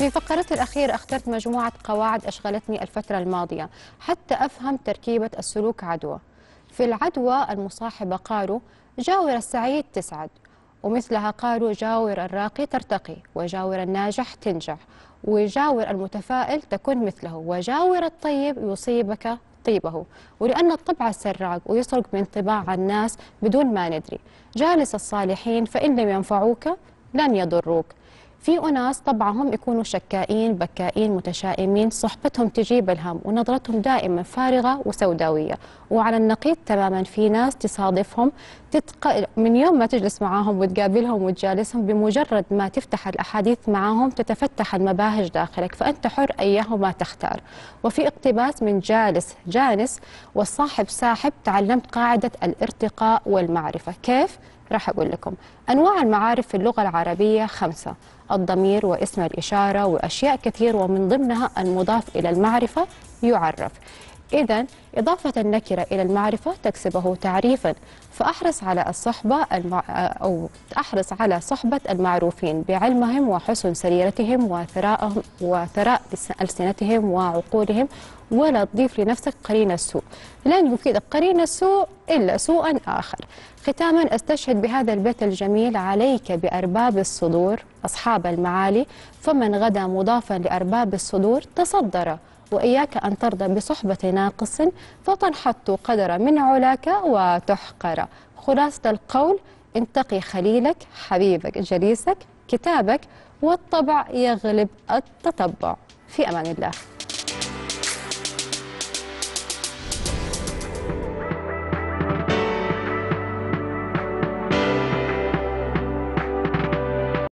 في فقرتي الأخيرة اخترت مجموعة قواعد أشغلتني الفترة الماضية حتى أفهم تركيبة السلوك عدوى. في العدوى المصاحبة قالوا جاور السعيد تسعد ومثلها قالوا جاور الراقي ترتقي وجاور الناجح تنجح وجاور المتفائل تكون مثله وجاور الطيب يصيبك طيبه. ولأن الطبع السراق ويسرق من طباع الناس بدون ما ندري. جالس الصالحين فإن لم ينفعوك لن يضروك. في أناس طبعهم يكونوا شكائين بكائين متشائمين صحبتهم تجيب الهم ونظرتهم دائما فارغة وسوداوية. وعلى النقيض تماما في ناس تصادفهم تتق... من يوم ما تجلس معاهم وتقابلهم وتجالسهم بمجرد ما تفتح الأحاديث معاهم تتفتح المباهج داخلك فأنت حر أيهما تختار. وفي اقتباس من جالس جانس والصاحب ساحب تعلمت قاعدة الارتقاء والمعرفة. كيف؟ راح أقول لكم. أنواع المعارف في اللغة العربية خمسة. الضمير واسم الإشارة وأشياء كثير ومن ضمنها المضاف إلى المعرفة يعرف. إذا إضافة النكرة إلى المعرفة تكسبه تعريفا فأحرص على الصحبة المع... أو أحرص على صحبة المعروفين بعلمهم وحسن سريرتهم وثراءهم وثراء ألسنتهم وعقولهم ولا تضيف لنفسك قرين السوء. لن يفيدك قرين السوء إلا سوءا آخر. ختاما أستشهد بهذا البيت الجميل عليك بأرباب الصدور أصحاب المعالي فمن غدا مضافا لأرباب الصدور تصدر وإياك أن ترضى بصحبة ناقص فتنحط قدر من علاك وتحقر. خلاصة القول انتقي خليلك حبيبك جليسك كتابك والطبع يغلب التطبع. في أمان الله.